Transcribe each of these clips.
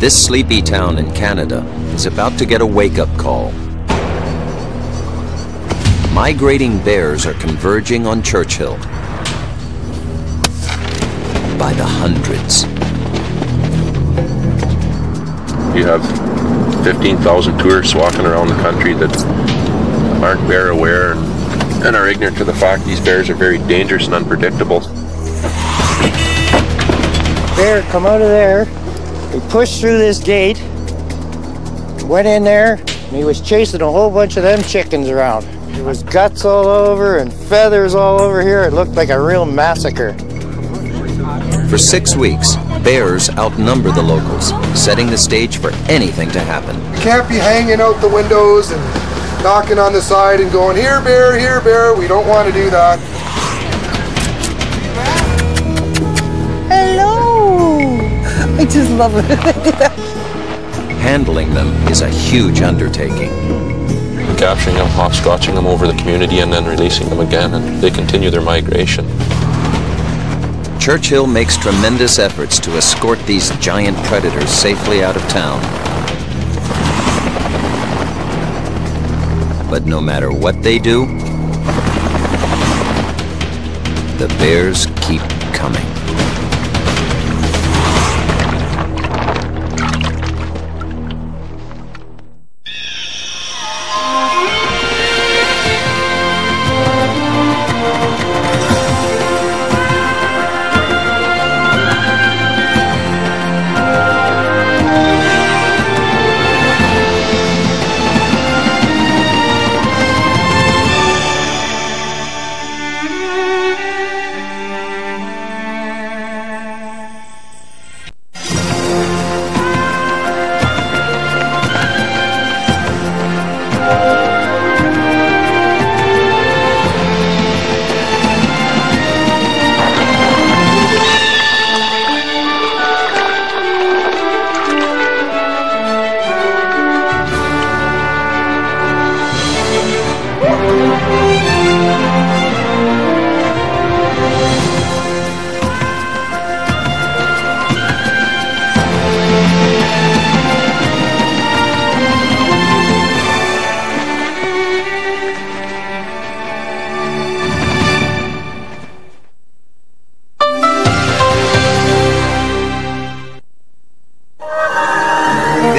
This sleepy town in Canada is about to get a wake-up call. Migrating bears are converging on Churchill. By the hundreds. You have 15,000 tourists walking around the country that aren't bear aware and are ignorant to the fact these bears are very dangerous and unpredictable. Bear, come out of there. He pushed through this gate, went in there, and he was chasing a whole bunch of them chickens around. There was guts all over and feathers all over here. It looked like a real massacre. For six weeks, bears outnumber the locals, setting the stage for anything to happen. You can't be hanging out the windows and knocking on the side and going, here, bear, here, bear. We don't want to do that. Just love it. Handling them is a huge undertaking. Capturing them, hopscotching them over the community, and then releasing them again, and they continue their migration. Churchill makes tremendous efforts to escort these giant predators safely out of town. But no matter what they do, the bears keep coming.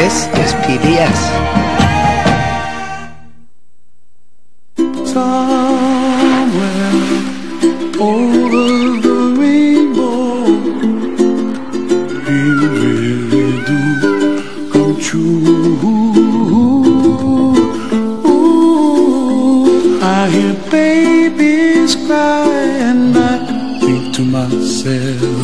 This is PBS. Somewhere over the rainbow, do come true. I hear babies cry and I think to myself.